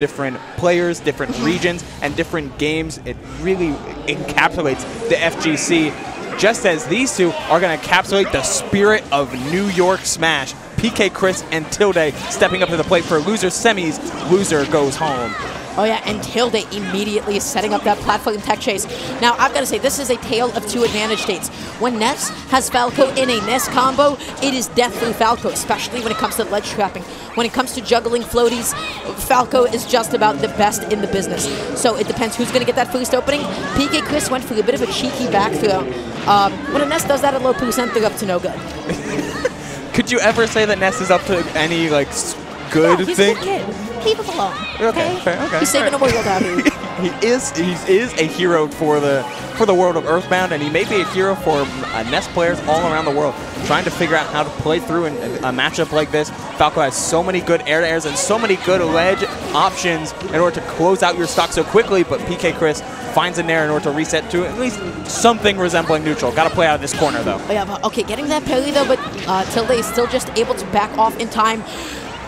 different players, different regions, and different games. It really encapsulates the FGC, just as these two are going to encapsulate the spirit of New York Smash. PK Chris and Tilde stepping up to the plate for loser semis. Loser goes home. Oh yeah, and Tilde immediately setting up that platform tech chase. Now, I've got to say, this is a tale of two advantage states. When Ness has Falco in a Ness combo, it is death through Falco, especially when it comes to ledge trapping. When it comes to juggling floaties, Falco is just about the best in the business. So it depends who's going to get that first opening. PK Chris went for a bit of a cheeky back throw. Um, when a Ness does that at low percent, they're up to no good. Could you ever say that Ness is up to any like good yeah, he's thing? a good kid leave him alone. Okay, fair, okay. He's saving right. the world out here. he is he is a hero for the for the world of Earthbound, and he may be a hero for uh, Ness players all around the world, trying to figure out how to play through in, in a matchup like this. Falco has so many good air to airs and so many good ledge options in order to close out your stock so quickly, but PK Chris finds a nair in order to reset to at least something resembling neutral. Got to play out of this corner though. Yeah, okay, getting that parry though, but uh, Tilde is still just able to back off in time.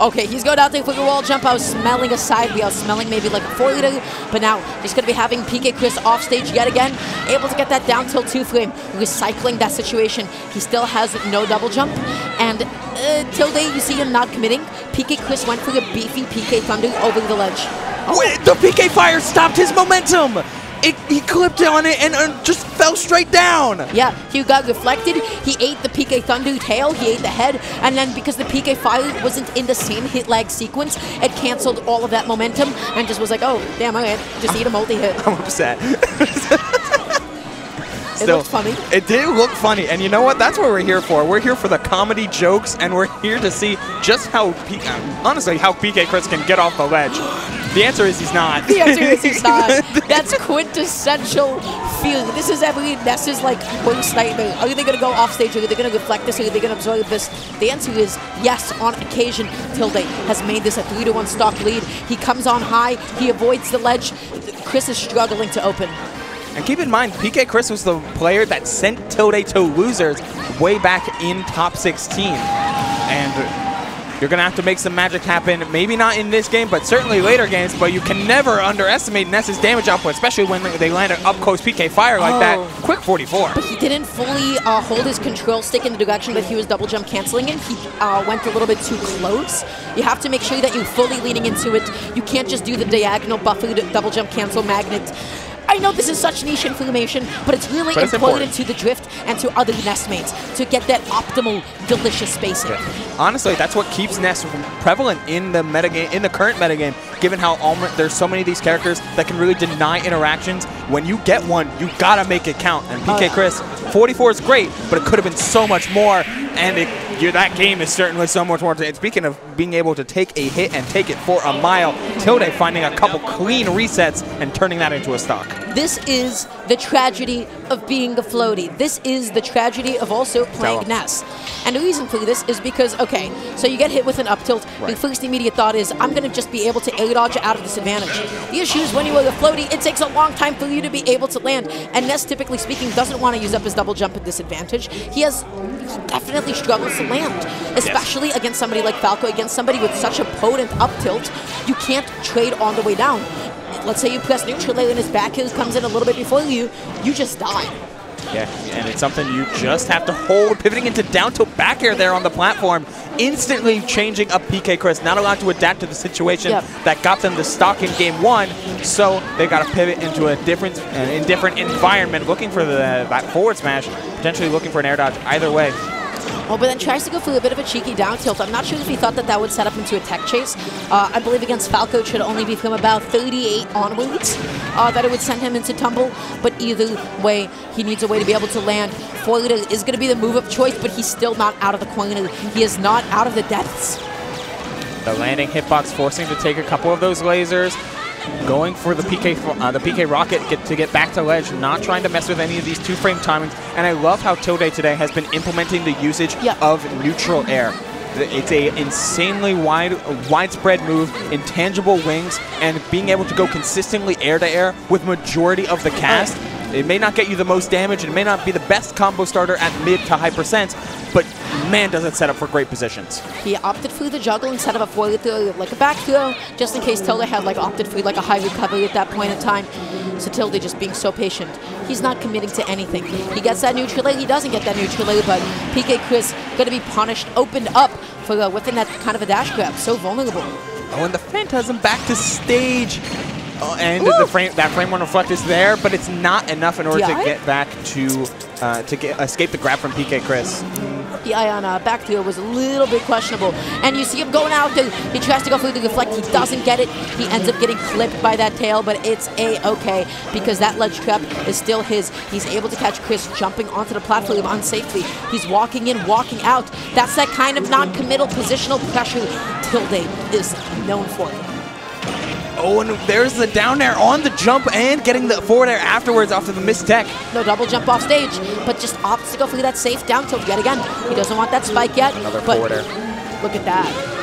Okay, he's going out there for the wall jump. I was smelling a side wheel, smelling maybe like a four liter, but now he's going to be having PK Chris off stage yet again, able to get that down tilt two frame, recycling that situation. He still has no double jump, and uh, Tilde, you see him not committing. PK Chris went for the beefy PK Thunder over the ledge. Oh. Wait, the PK Fire stopped his momentum! It, he clipped on it and uh, just fell straight down. Yeah, he got reflected. He ate the PK Thunder tail. He ate the head. And then because the PK Fire wasn't in the same hit lag sequence, it canceled all of that momentum and just was like, oh, damn, right, just eat a multi-hit. I'm upset. it looked funny. It did look funny, and you know what? That's what we're here for. We're here for the comedy jokes, and we're here to see just how, P honestly, how PK Chris can get off the ledge. The answer is he's not. The answer is he's not. That's quintessential feeling. This is every Ness's like worst nightmare. Are they going to go off stage? Are they going to deflect this? Are they going to absorb this? The answer is yes. On occasion, Tilde has made this a three to one stock lead. He comes on high. He avoids the ledge. Chris is struggling to open. And keep in mind, PK Chris was the player that sent Tilde to losers way back in top 16. And you're going to have to make some magic happen. Maybe not in this game, but certainly later games. But you can never underestimate Ness's damage output, especially when they land an up-close PK fire like oh. that. Quick 44. But he didn't fully uh, hold his control stick in the direction that he was double jump canceling in. He uh, went a little bit too close. You have to make sure that you're fully leaning into it. You can't just do the diagonal buffer double jump cancel magnet. I know this is such niche information, but it's really but it's important, important, to the drift and to other nestmates to get that optimal, delicious spacing. Yeah. Honestly, that's what keeps Ness prevalent in the metagame, in the current metagame, given how there's so many of these characters that can really deny interactions. When you get one, you gotta make it count. And PK uh, Chris, 44 is great, but it could have been so much more. And it that game is certainly so much more. And speaking of being able to take a hit and take it for a mile, Tilde finding a couple clean resets and turning that into a stock. This is the tragedy of being a floaty. This is the tragedy of also playing Ness. And the reason for this is because, okay, so you get hit with an up tilt. Right. Your first immediate thought is, I'm going to just be able to air dodge out of disadvantage. The issue is when you are a floaty, it takes a long time for you to be able to land. And Ness, typically speaking, doesn't want to use up his double jump at disadvantage. He has he definitely struggles to land, especially yes. against somebody like Falco, against somebody with such a potent up tilt. You can't trade on the way down let's say you press neutral and his back heel comes in a little bit before you, you just die. Yeah, and it's something you just have to hold. Pivoting into down tilt back air there on the platform, instantly changing up PK Chris, not allowed to adapt to the situation yep. that got them the stock in game one. So they got to pivot into a different, uh, different environment, looking for the, that forward smash, potentially looking for an air dodge. Either way, But then tries to go for a bit of a cheeky down tilt. I'm not sure if he thought that that would set up into a tech chase. Uh, I believe against Falco it should only become about 38 onwards uh, that it would send him into tumble. But either way, he needs a way to be able to land. Foiled is going to be the move of choice, but he's still not out of the corner. He is not out of the depths. The landing hitbox forcing to take a couple of those lasers going for the PK uh, the PK rocket get, to get back to ledge, not trying to mess with any of these two-frame timings. And I love how Tilde today has been implementing the usage yep. of neutral air. It's a insanely wide, widespread move, intangible wings, and being able to go consistently air to air with majority of the cast. It may not get you the most damage, it may not be the best combo starter at mid to high percent, man, does it set up for great positions. He opted for the juggle instead of a forward throw, like a back throw, just in case Tilde had like opted for like a high recovery at that point in time. So Tilde just being so patient. He's not committing to anything. He gets that neutral air, he doesn't get that neutral air, but PK Chris gonna be punished, opened up for uh, whipping that kind of a dash grab. So vulnerable. Oh, and the Phantasm back to stage. Oh, and the frame that frame one reflect is there, but it's not enough in order DI? to get back to uh, to get, escape the grab from PK Chris. The eye on uh, back throw was a little bit questionable. And you see him going out there. He tries to go for the deflect. He doesn't get it. He ends up getting clipped by that tail, but it's a-okay because that ledge trap is still his. He's able to catch Chris jumping onto the platform unsafely. He's walking in, walking out. That's that kind of non-committal positional pressure Tilde is known for. Oh, and there's the down air on the jump and getting the forward air afterwards after the missed tech. No double jump off stage, but just opts to go for that safe down tilt yet again. He doesn't want that spike yet. Another forward air. Look at that.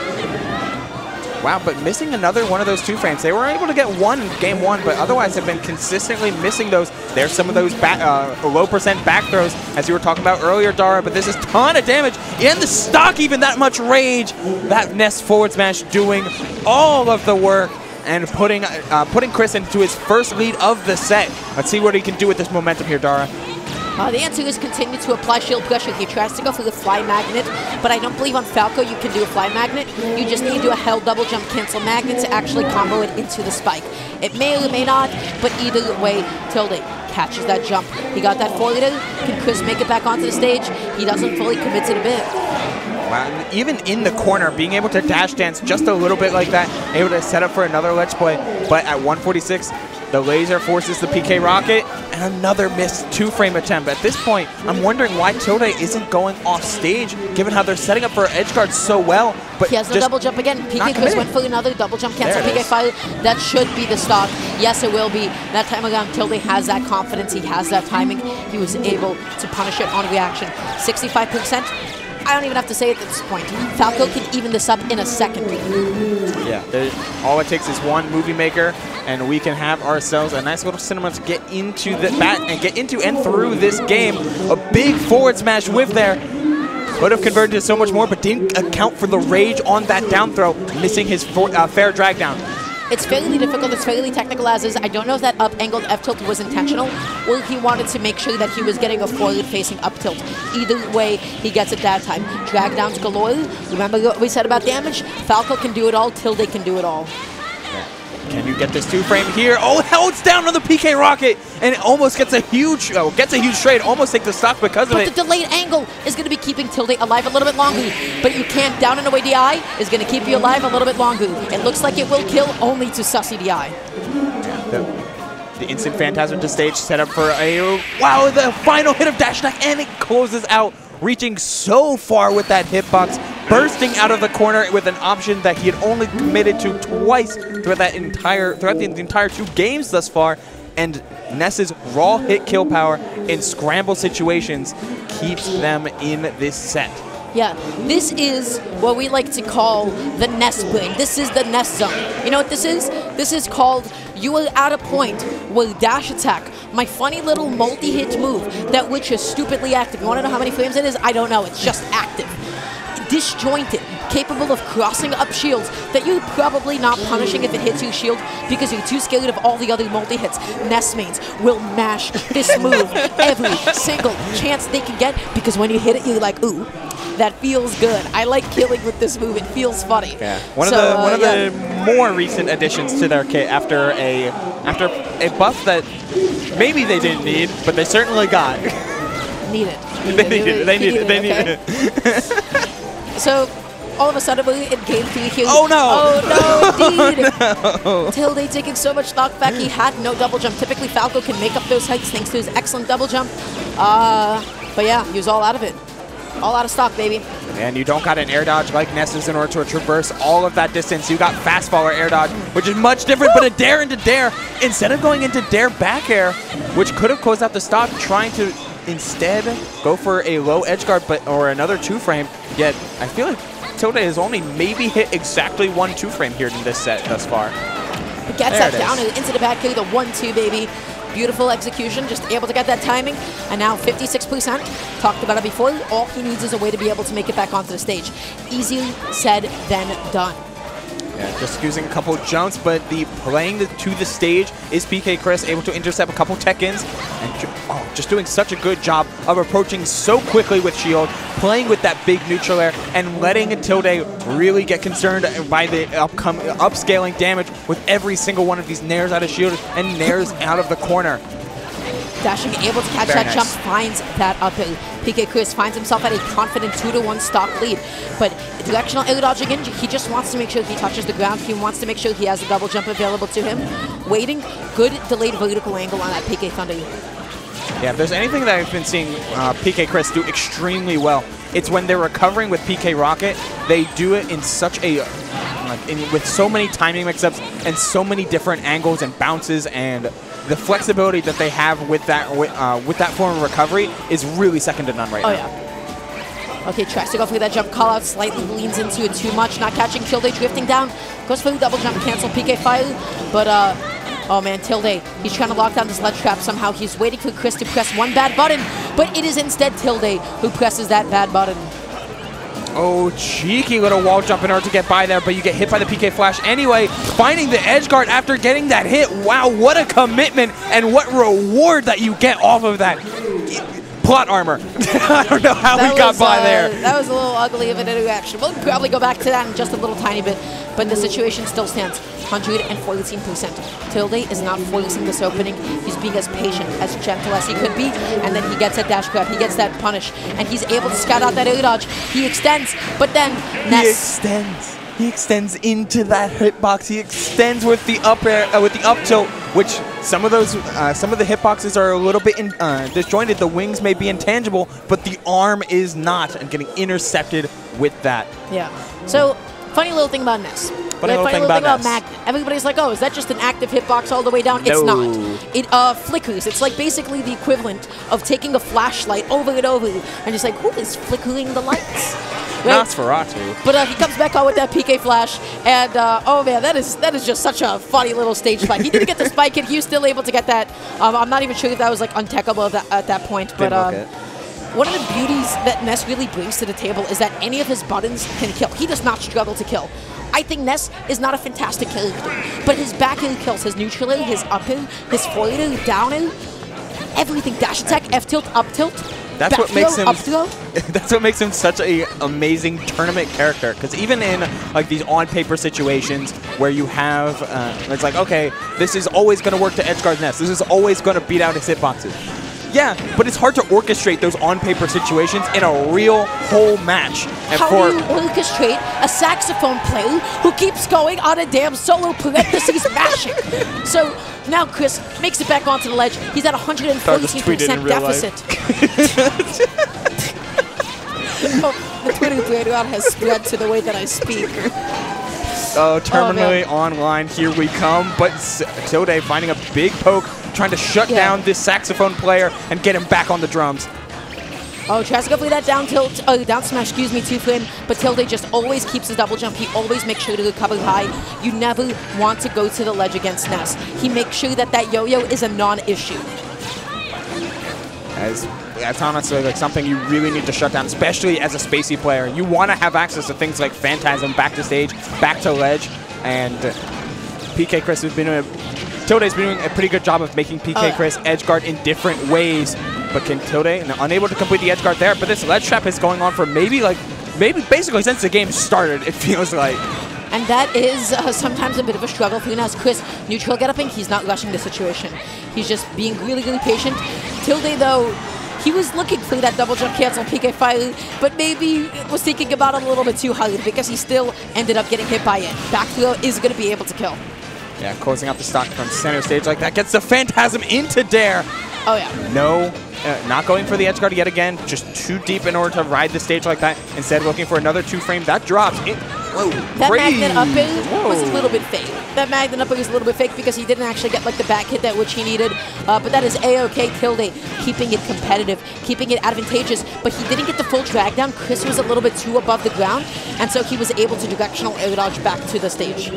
Wow, but missing another one of those two frames. They were able to get one in game one, but otherwise have been consistently missing those. There's some of those back, uh, low percent back throws, as you were talking about earlier, Dara, but this is ton of damage. In the stock, even that much rage. That Ness forward smash doing all of the work and putting uh, putting Chris into his first lead of the set. Let's see what he can do with this momentum here, Dara. Uh, the answer is continue to apply shield pressure. He tries to go for the fly magnet, but I don't believe on Falco you can do a fly magnet. You just need to do a hell double jump cancel magnet to actually combo it into the spike. It may or may not, but either way, Tilde catches that jump. He got that forward. Can Chris make it back onto the stage? He doesn't fully commit to the bit. Wow, and even in the corner, being able to dash dance just a little bit like that, able to set up for another ledge play. But at 146, the laser forces the PK rocket, and another missed two-frame attempt. At this point, I'm wondering why Tilde isn't going off stage, given how they're setting up for edge guard so well. But He has no double jump again. PK committed. went for another double jump cancel. PK fire. That should be the stock. Yes, it will be. That time again, Tilde has that confidence. He has that timing. He was able to punish it on reaction. 65%. I don't even have to say it at this point. Falco can even this up in a second. Yeah, all it takes is one movie maker, and we can have ourselves a nice little cinema to get into the bat and get into and through this game. A big forward smash whiff there. Could have converted to so much more, but didn't account for the rage on that down throw, missing his uh, fair drag down. It's fairly difficult. It's fairly technical as is. I don't know if that up angled F tilt was intentional or he wanted to make sure that he was getting a forward facing up tilt. Either way, he gets it that time. Drag downs galore. Remember what we said about damage? Falco can do it all. Tilde can do it all. Can you get this two frame here? Oh, hell, it's down on the PK Rocket, and it almost gets a huge, oh, gets a huge trade, almost takes the stock because of But it. the delayed angle is going to be keeping Tilde alive a little bit longer. But you can't down and away DI is going to keep you alive a little bit longer. It looks like it will kill only to sussy DI. The, the instant phantasm to stage set up for a wow the final hit of dash attack and it closes out reaching so far with that hitbox bursting out of the corner with an option that he had only committed to twice throughout that entire throughout the, entire two games thus far and Ness's raw hit kill power in scramble situations keeps them in this set. Yeah, this is what we like to call the Ness brain. This is the Ness zone. You know what this is? This is called you are at a point with dash attack, my funny little multi-hit move that which is stupidly active. You want to know how many frames it is? I don't know. It's just active. Disjointed, capable of crossing up shields that you're probably not punishing if it hits your shield because you're too scared of all the other multi-hits. Ness mains will mash this move every single chance they can get because when you hit it, you're like, ooh, that feels good. I like killing with this move. It feels funny. Yeah, one So, of the uh, one of yeah. the more recent additions to their kit after a after a buff that maybe they didn't need, but they certainly got. Need it. they needed it. They needed it. They okay? needed it. So all of a sudden in game three here. Oh, no. Oh no, indeed. Tilde taking so much knockback. back. He had no double jump. Typically Falco can make up those heights thanks to his excellent double jump. Uh, but yeah, he was all out of it. All out of stock, baby. And you don't got an air dodge like Nessus in order to traverse all of that distance. You got fast fall or air dodge, which is much different, but a dair into dair. Instead of going into dair back air, which could have closed out the stock, trying to instead go for a low edge guard but or another two frame. Yet I feel like Tilde has only maybe hit exactly one two frame here in this set thus far. He gets There that it down is. into the back kill, the one-two, baby. Beautiful execution, just able to get that timing. And now 56%. Talked about it before. All he needs is a way to be able to make it back onto the stage. Easy said than done. Yeah, just using a couple jumps, but the playing the, to the stage is PK Chris able to intercept a couple tech-ins and ju oh, just doing such a good job of approaching so quickly with shield, playing with that big neutral air, and letting Tilde really get concerned by the upcoming upscaling damage with every single one of these nairs out of shield and nairs out of the corner. Dashing, able to catch Very that nice. jump, finds that up. PK Chris finds himself at a confident 2 to 1 stock lead. But directional air dodging in, he just wants to make sure he touches the ground. He wants to make sure he has a double jump available to him. Waiting, good delayed vertical angle on that PK Thunder. Yeah, if there's anything that I've been seeing uh, PK Chris do extremely well, it's when they're recovering with PK Rocket, they do it in such a, like, in, with so many timing mix-ups and so many different angles and bounces and the flexibility that they have with that with, uh, with that form of recovery is really second to none right Oh, now. yeah. Okay, tries to go for that jump call out, slightly leans into it too much, not catching Tilde drifting down. Goes for the double jump, cancel PK fire, but uh, oh man, Tilde, he's trying to lock down this ledge trap somehow. He's waiting for Chris to press one bad button, but it is instead Tilde who presses that bad button. Oh, cheeky little wall jump in order to get by there, but you get hit by the PK Flash anyway. Finding the edge guard after getting that hit. Wow, what a commitment and what reward that you get off of that. Plot armor. I don't know how That we got was, by uh, there. That was a little ugly of an interaction. We'll probably go back to that in just a little tiny bit, but the situation still stands. 114%. Tilde is not forcing this opening. He's being as patient, as gentle as he could be, and then he gets that dash grab, he gets that punish, and he's able to scout out that air dodge. He extends, but then He Ness extends. He extends into that hitbox. He extends with the up air, uh, with the up tilt, which some of those, uh, some of the hitboxes are a little bit in, uh, disjointed. The wings may be intangible, but the arm is not, and getting intercepted with that. Yeah. So, funny little thing about Ness. Funny little thing about Ness. Magnet. Everybody's like, oh, is that just an active hitbox all the way down? It's not. It uh, flickers. It's like basically the equivalent of taking a flashlight over and over and just like, who is flickering the lights? Nosferatu. But uh, he comes back out with that PK flash, and uh, oh man, that is that is just such a funny little stage fight. He didn't get the spike, and he was still able to get that. Um, I'm not even sure if that was like untechable at that, at that point, but um, one of the beauties that Ness really brings to the table is that any of his buttons can kill. He does not struggle to kill. I think Ness is not a fantastic character, but his back air kills, his neutral his up his forward down air, everything. Dash attack, F tilt, up tilt. That's what makes him. That's what makes him such a amazing tournament character. Because even in like these on paper situations where you have, uh, it's like okay, this is always going to work to Edgeguard Ness. This is always going to beat out his hitboxes. Yeah, but it's hard to orchestrate those on paper situations in a real whole match. And How for do you orchestrate a saxophone player who keeps going on a damn solo parentheses mashing? So now Chris makes it back onto the ledge. He's at Thought this tweeted in 114% deficit. oh, the Twitter thread around has spread to the way that I speak. Uh, oh, terminally man. online, here we come. But S- finding a big poke, trying to shut Yeah. down this saxophone player and get him back on the drums. Oh, tries to go for that down tilt, oh, down smash, excuse me, two flynn, but Tilde just always keeps his double jump. He always makes sure to recover high. You never want to go to the ledge against Ness. He makes sure that that yo-yo is a non-issue. As that's honestly like something you really need to shut down, especially as a spacey player. You want to have access to things like Phantasm, back to stage, back to ledge, and uh, PK Chris has been Tilde's been doing a pretty good job of making PK Oh. Chris edge guard in different ways. But can Tilde and unable to complete the edge guard there? But this ledge trap is going on for maybe like maybe basically since the game started. It feels like. And that is uh, sometimes a bit of a struggle for Unas. Chris, neutral get upping, he's not rushing the situation. He's just being really, really patient. Tilde, though, he was looking for that double jump cancel PK fire, but maybe was thinking about it a little bit too hard because he still ended up getting hit by it. Back throw is going to be able to kill. Yeah, closing out the stock from center stage like that gets the Phantasm into Dair. Oh, yeah. No, uh, not going for the edge guard yet again. Just too deep in order to ride the stage like that. Instead, looking for another two frame. That drops. It, whoa, That crazy. magnet up was a little bit fake. That magnet up was a little bit fake because he didn't actually get like the back hit that which he needed. Uh, but that is A-OK Tilde, keeping it competitive, keeping it advantageous. But he didn't get the full drag down. Chris was a little bit too above the ground, and so he was able to directional air dodge back to the stage.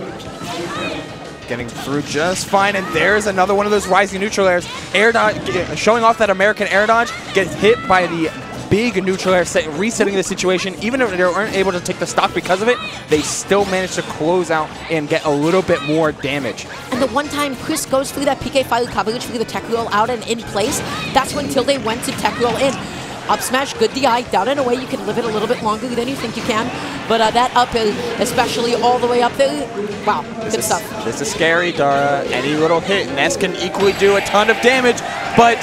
Getting through just fine, and there's another one of those rising neutral airs. Air dodge, showing off that American air dodge, gets hit by the big neutral air, set, resetting the situation. Even if they weren't able to take the stock because of it, they still managed to close out and get a little bit more damage. And the one time Chris goes through that PK Falu coverage through the tech roll out and in place, that's when Tilde went to tech roll in. Up smash, good DI, down and away. You can live it a little bit longer than you think you can. But uh, that up, especially all the way up there, wow, this good is, stuff. This is scary, Dara. Any little hit, Ness can equally do a ton of damage, but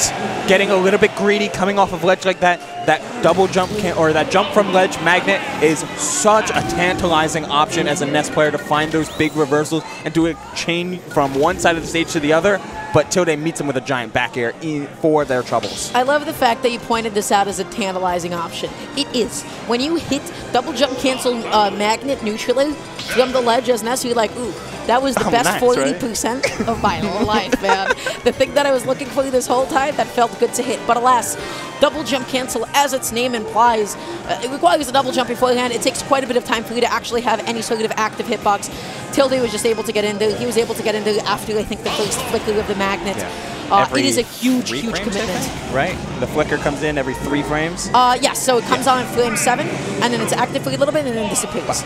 getting a little bit greedy coming off of ledge like that, that double jump can, or that jump from ledge magnet is such a tantalizing option as a Ness player to find those big reversals and do a chain from one side of the stage to the other but Tilde meets him with a giant back air for their troubles. I love the fact that you pointed this out as a tantalizing option. It is. When you hit double jump cancel uh, magnet neutrally from the ledge as Ness, you're like, ooh, that was the oh, best 40% right? of my whole life, man. the thing that I was looking for this whole time that felt good to hit. But alas, double jump cancel, as its name implies, uh, it requires a double jump beforehand. It takes quite a bit of time for you to actually have any sort of active hitbox. Tilde was just able to get in there. He was able to get in there after, I think, the first flicker of the magnet. Yeah. Uh, it is a huge, huge frames, commitment. Right? The flicker comes in every three frames? Uh, yes, yeah, so it comes yeah. on in frame seven, and then it's active for a little bit, and then disappears.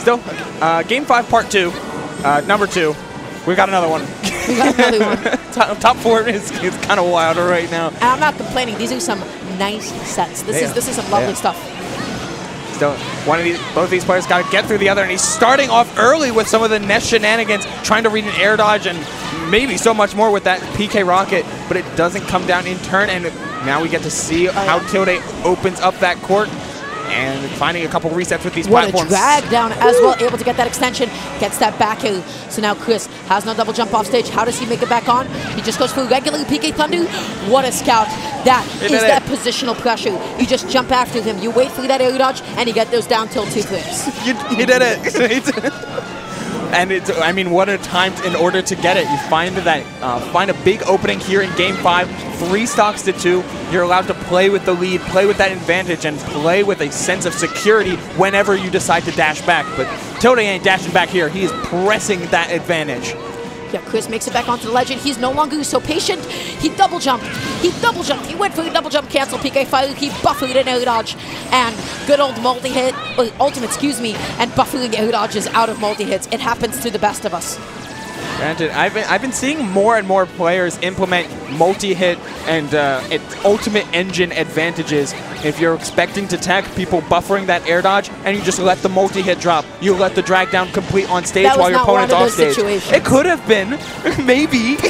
Still, uh, game five, part two, uh, number two. We got another one. We got another one. top, top, four is, is kind of wilder right now. And I'm not complaining. These are some nice sets. This yeah. is this is some lovely stuff. Still, one of these, both of these players got to get through the other, and he's starting off early with some of the Ness shenanigans, trying to read an air dodge and maybe so much more with that PK rocket, but it doesn't come down in turn, and now we get to see oh, how Tilde opens up that court and finding a couple resets with these what platforms. What a drag down as well, able to get that extension, gets that back hill. So now Chris has no double jump off stage. How does he make it back on? He just goes for regular PK Thunder. What a scout. That is that it. positional pressure. You just jump after him. You wait for that air dodge, and you get those down tilt two clips. you, you did it. and it's I mean what a time in order to get it. You find that uh, find a big opening here in game five, three stocks to two. You're allowed to play with the lead, play with that advantage, and play with a sense of security whenever you decide to dash back. But Tilde ain't dashing back here. He is pressing that advantage. Yeah, Chris makes it back onto the legend. He's no longer so patient. He double jumped. He double jumped. He went for the double jump cancel PK Fire. He buffered an air dodge. And good old multi hit, uh, ultimate, excuse me, and buffering air dodges out of multi hits. It happens to the best of us. Granted, I've been, I've been seeing more and more players implement multi-hit and uh, ultimate engine advantages. If you're expecting to tech, people buffering that air dodge, and you just let the multi-hit drop. You let the drag down complete on stage while your opponent's off stage. Situations. It could have been, maybe.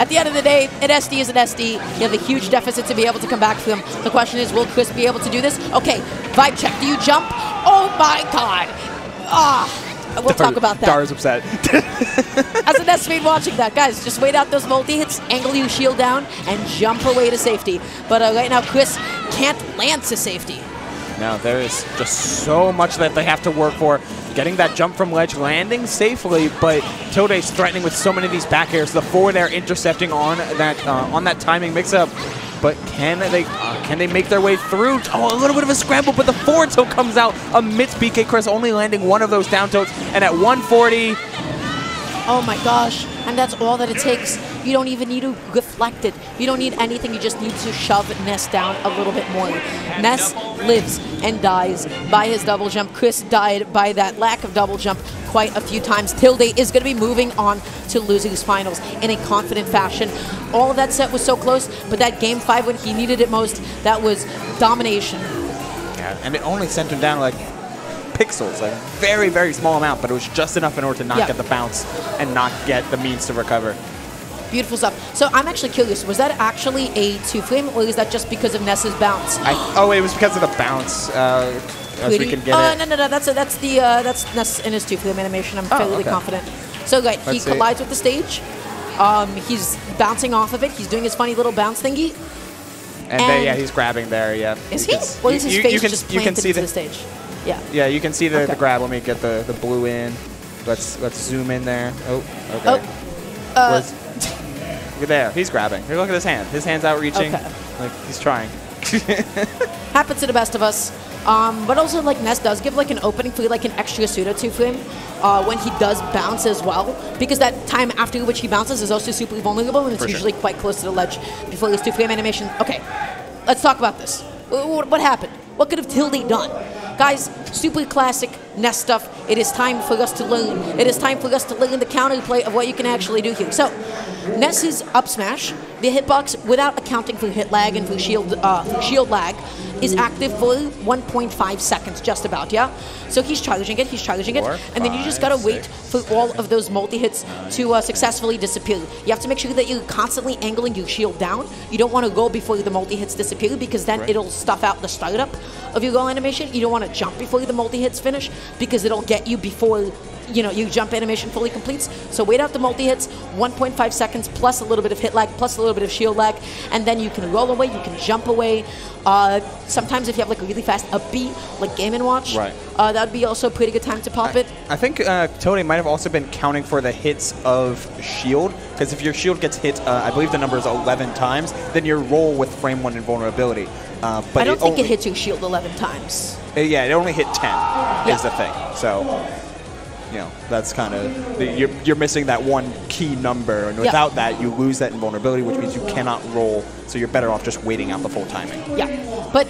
At the end of the day, an SD is an SD. You have a huge deficit to be able to come back from. The question is, will Chris be able to do this? Okay, vibe check. Do you jump? Oh my god! Ah! We'll Dar talk about that. Dara's upset. As a Ness main watching that, guys, just wait out those multi-hits, angle your shield down, and jump away to safety. But uh, right now, Chris can't land to safety. Now, there is just so much that they have to work for. Getting that jump from ledge, landing safely, but Tilde's threatening with so many of these back airs. The forward air intercepting on that uh, on that timing mix-up but can they uh, can they make their way through? Oh, a little bit of a scramble, but the forward tilt comes out amidst PK Chris only landing one of those down tilts, and at 140. Oh my gosh, and that's all that it takes. You don't even need to reflect it. You don't need anything. You just need to shove Ness down a little bit more. Ness lives and dies by his double jump. Chris died by that lack of double jump quite a few times. Tilde is going to be moving on to losing his finals in a confident fashion. All of that set was so close, but that game five when he needed it most, that was domination. Yeah, and it only sent him down like pixels, a very, very small amount, but it was just enough in order to not yeah. get the bounce and not get the means to recover. Beautiful stuff. So I'm actually curious, was that actually a two-frame, or is that just because of Ness's bounce? I, oh, it was because of the bounce. Uh, as we can get uh, it. No, no, no. That's a, that's the uh, that's Ness in his two-frame animation. I'm oh, fairly okay. confident. So right, he collides with the stage. Um, he's bouncing off of it. He's doing his funny little bounce thingy. And, and then, yeah, he's grabbing there. Yeah. Is he? Well, is his you, face you can, just you can see the, the stage? Yeah. Yeah, you can see the, okay. the grab. Let me get the, the blue in. Let's let's zoom in there. Oh, okay. Oh, uh, Look at there. He's grabbing. Here, look at his hand. His hand's outreaching. Okay. Like he's trying. Happens to the best of us. Um, but also, like Ness does give like an opening for like an extra pseudo two frame uh, when he does bounce as well, because that time after which he bounces is also super vulnerable, and it's For sure. usually quite close to the ledge before his two frame animation. Okay, let's talk about this. Wh- wh- What happened? What could have Tilde done? Guys, super classic Ness stuff. It is time for us to learn. It is time for us to learn the counterplay of what you can actually do here. So, Ness's up smash, the hitbox, without accounting for hit lag and for shield, uh, for shield lag, is active for 1.5 seconds, just about, yeah? So he's charging it, he's charging it, Four, and then you just gotta wait for all of those multi-hits to uh, successfully disappear. You have to make sure that you're constantly angling your shield down. You don't want to go before the multi-hits disappear because then Right. it'll stuff out the startup of your goal animation. You don't want to jump before the multi-hits finish because it'll get you before you know you jump animation fully completes. So wait out the multi-hits, 1.5 seconds plus a little bit of hit lag plus a little bit of shield lag, and then you can roll away, you can jump away. Uh, sometimes if you have like a really fast upbeat, like Game and Watch, Right. uh, that would be also a pretty good time to pop it. I think uh, Tony might have also been counting for the hits of shield, because if your shield gets hit, uh, I believe the number is 11 times, then you roll with frame one invulnerability. Uh, but I don't think only, it hits your shield 11 times. uh, Yeah, it only hit 10 Yeah. is the thing. So, you know, that's kind of you're you're missing that one key number, and Yeah. without that, you lose that invulnerability, which means you cannot roll. So you're better off just waiting out the full timing. Yeah, but